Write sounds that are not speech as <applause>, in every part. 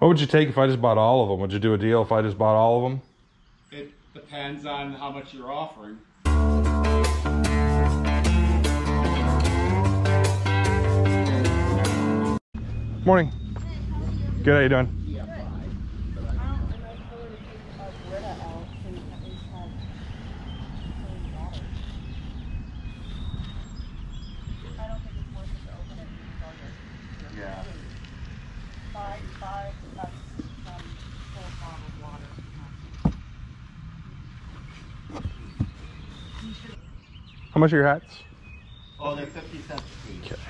What would you take if I just bought all of them? Would you do a deal if I just bought all of them? It depends on how much you're offering. Morning. Good. How you doing? Yeah. Five, five, that's, um, full bottle of water. How much are your hats? Oh, they're fifty cents a piece. Okay.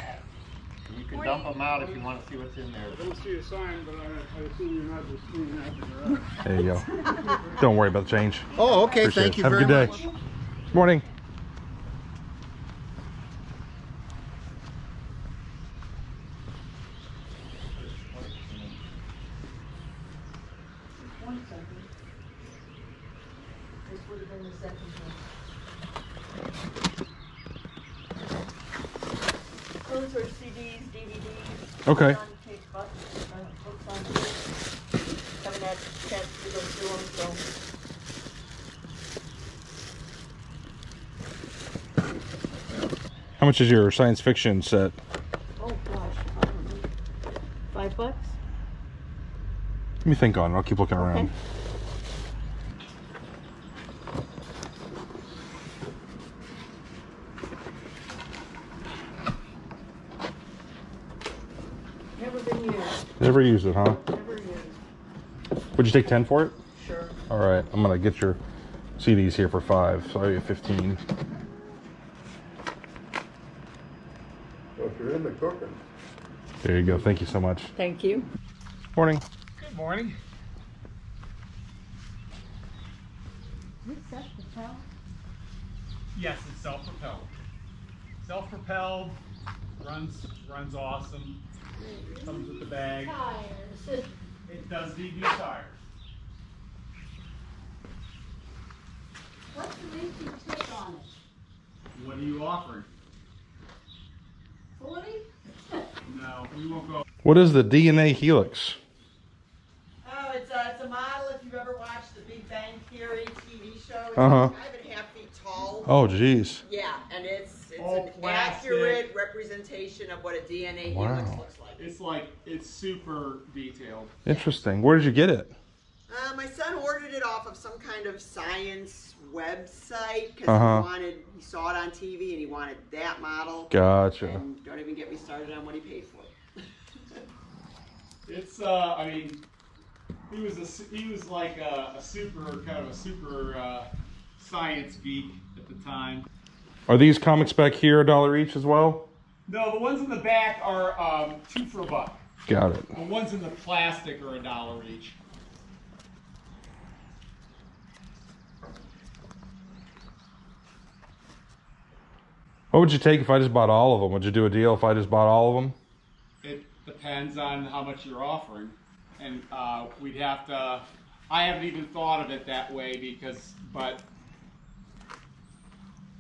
You can dump them out if you wanna see what's in there. I don't see a sign, but I, I assume you're not just cleaning out the garage. There you go. Don't worry about the change. Oh, okay, Appreciate thank it. you Have a very good much. day. Morning. One second. This would have been the second one. Those are CDs, DVDs. Okay. On tape books, books on tape. Haven't had a chance to go through them, so. How much is your science fiction set? Oh, gosh. Five bucks? Let me think on it. I'll keep looking around. Never been used, Never used it, huh? never used. Would you take 10 for it? Sure. All right. I'm going to get your CDs here for five. So I get 15. So if you're in the cooking. There you go. Thank you so much. Thank you. Morning. Good morning. Self-propelled. Yes, it's self-propelled. Self-propelled, runs runs awesome. Comes with the bag. It does need new tires. What's the least you take on it? What are you offering? Forty? No, we won't go. What is the DNA Helix? Oh, it's a, it's a model if you've ever watched the Big Bang Theory TV show. It's Uh-huh. five and a half feet tall. Oh, geez. Yeah, and it's, it's All an plastic. accurate representation of what a DNA Wow. helix looks like. It's like it's super detailed. Interesting. Where did you get it? Uh, my son ordered it off of some kind of science website because Uh-huh. he wanted, he saw it on TV and he wanted that model. Gotcha. And don't even get me started on what he paid for it. It's uh, I mean, he was a he was like a, a super kind of a super uh, science geek at the time. Are these comics back here a dollar each as well? No, the ones in the back are um, two for a buck. Got it. The ones in the plastic are a dollar each. What would you take if I just bought all of them? Would you do a deal if I just bought all of them? It depends on how much you're offering, and uh, we'd have to. I haven't even thought of it that way because, but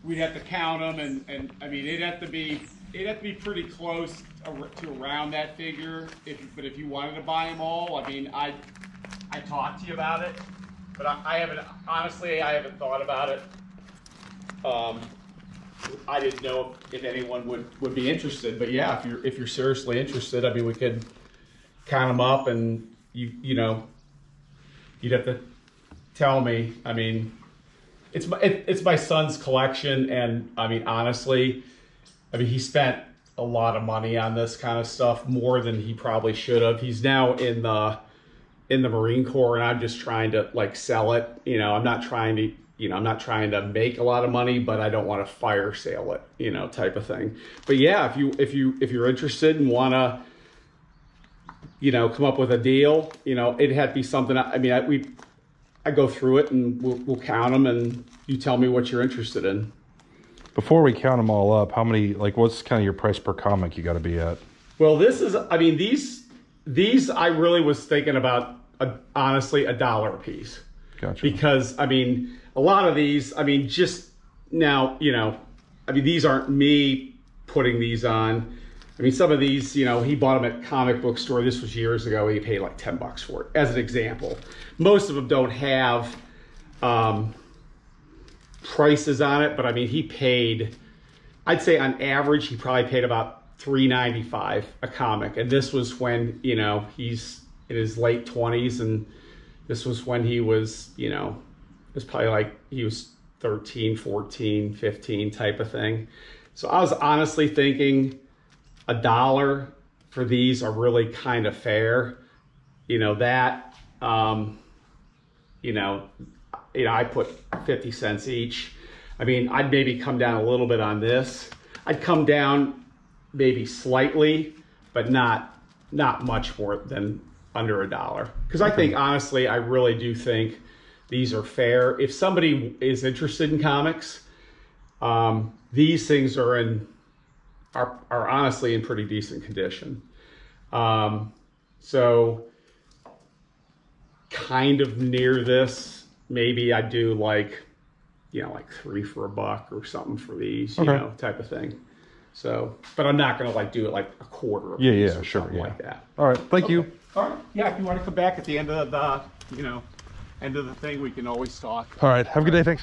we'd have to count them, and, and I mean it'd have to be it'd have to be pretty close to around that figure. If but if you wanted to buy them all, I mean I I talked to you about it, but I, I haven't honestly I haven't thought about it. Um, I didn't know if anyone would, would be interested, but yeah, if you're if you're seriously interested, I mean, we could count them up, and you you know, you'd have to tell me. I mean, it's my it, it's my son's collection, and I mean, honestly, I mean, he spent a lot of money on this kind of stuff, more than he probably should have. He's now in the in the Marine Corps, and I'm just trying to like sell it. You know, I'm not trying to, you know, I'm not trying to make a lot of money, but I don't want to fire sale it, you know, type of thing. But yeah, if you if you if you're interested and want to, you know, come up with a deal, you know, it had to be something. I, I mean, I, we, I go through it and we'll, we'll count them, and you tell me what you're interested in. Before we count them all up, how many, like, what's kind of your price per comic you got to be at? Well, this is, I mean, these these I really was thinking about, a, honestly, a dollar a piece. Gotcha. because I mean, a lot of these, I mean, just now, you know, I mean, these aren't me putting these on. I mean, some of these, you know, he bought them at comic book store. This was years ago. He paid like 10 bucks for it, as an example. Most of them don't have um, prices on it, but I mean, he paid, I'd say on average, he probably paid about 3.95 a comic. And this was when, you know, he's in his late 20s and this was when he was, you know, it was probably like he was 13, 14, 15 type of thing. So I was honestly thinking a dollar for these are really kind of fair. You know, that, um, you know, you know, I put 50 cents each. I mean, I'd maybe come down a little bit on this. I'd come down maybe slightly, but not not much more than under a dollar. Because I think honestly, I really do think these are fair. If somebody is interested in comics, um, these things are in are are honestly in pretty decent condition. Um, so kind of near this, maybe I do like, you know, like three for a buck or something for these, you Okay. know, type of thing. So, but I'm not gonna like do it like a quarter. Of Yeah, yeah, sure, yeah. like that. All right, thank you. All right. Yeah, if you want to come back at the end of the, you know, end of the thing, we can always talk. All right, have a good day. Thanks.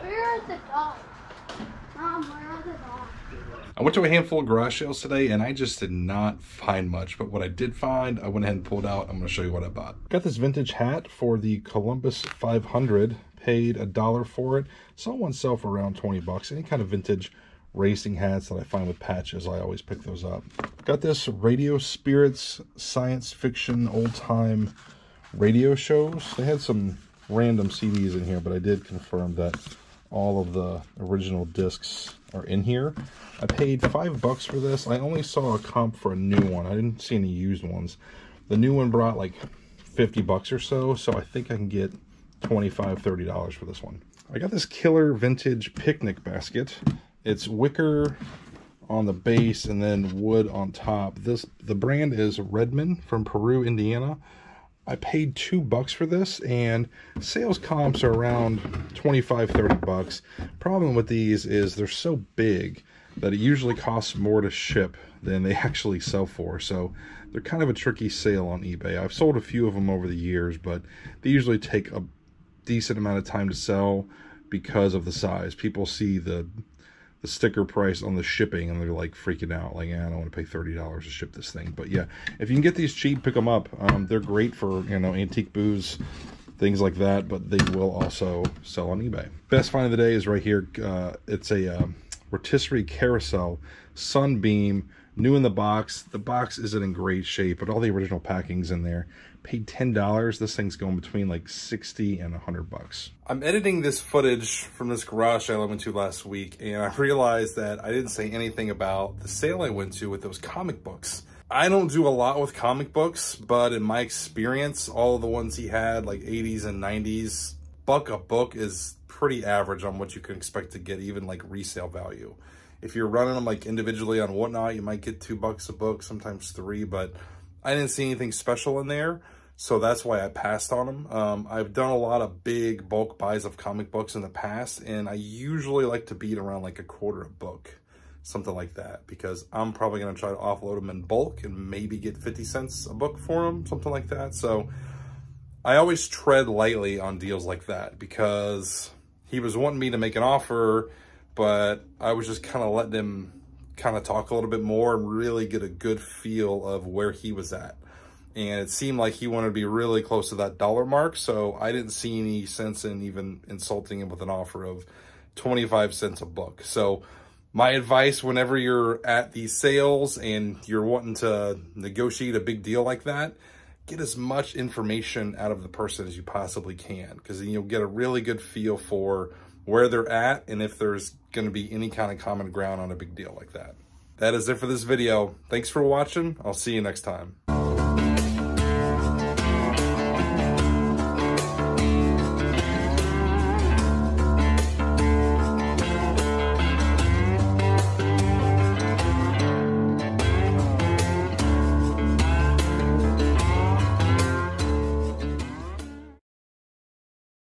Where are the dogs? Mom, where are the dogs? I went to a handful of garage sales today and I just did not find much. But what I did find, I went ahead and pulled out. I'm going to show you what I bought. Got this vintage hat for the Columbus 500. Paid a dollar for it. Saw one sell for around 20 bucks. Any kind of vintage racing hats that I find with patches, I always pick those up. Got this Radio Spirits science fiction old time radio shows. They had some random CDs in here, but I did confirm that all of the original discs are in here. I paid five bucks for this. I only saw a comp for a new one. I didn't see any used ones. The new one brought like 50 bucks or so, so I think I can get 25 30 dollars for this one. I got this killer vintage picnic basket. It's wicker on the base and then wood on top. This the brand is Redmon from Peru, Indiana. I paid two bucks for this and sales comps are around 25 30 bucks. Problem with these is they're so big that it usually costs more to ship than they <laughs> actually sell for. So they're kind of a tricky sale on eBay. I've sold a few of them over the years, but they usually take a decent amount of time to sell because of the size. People see the the sticker price on the shipping and they're like freaking out like yeah, i don't want to pay $30 to ship this thing. But yeah if you can get these cheap pick them up. Um, they're great for you know antique booze things like that but they will also sell on ebay. Best find of the day is right here uh, it's a um, rotisserie carousel sunbeam new in the box. The box isn't in great shape but all the original packing's in there paid $10 this thing's going between like 60 and 100 bucks. I'm editing this footage from this garage i went to last week and i realized that i didn't say anything about the sale i went to with those comic books. I don't do a lot with comic books, but in my experience, all the ones he had, like 80s and 90s, buck a book is pretty average on what you can expect to get, even like resale value. If you're running them like individually on whatnot, you might get two bucks a book, sometimes three, but I didn't see anything special in there. So that's why I passed on them. Um, I've done a lot of big bulk buys of comic books in the past, and I usually like to beat around like a quarter a book something like that because I'm probably going to try to offload them in bulk and maybe get 50 cents a book for them, something like that. So I always tread lightly on deals like that because he was wanting me to make an offer, but I was just kind of letting him kind of talk a little bit more and really get a good feel of where he was at. And it seemed like he wanted to be really close to that dollar mark. So I didn't see any sense in even insulting him with an offer of 25 cents a book. So my advice whenever you're at these sales and you're wanting to negotiate a big deal like that, get as much information out of the person as you possibly can because you'll get a really good feel for where they're at and if there's going to be any kind of common ground on a big deal like that. That is it for this video. Thanks for watching. I'll see you next time.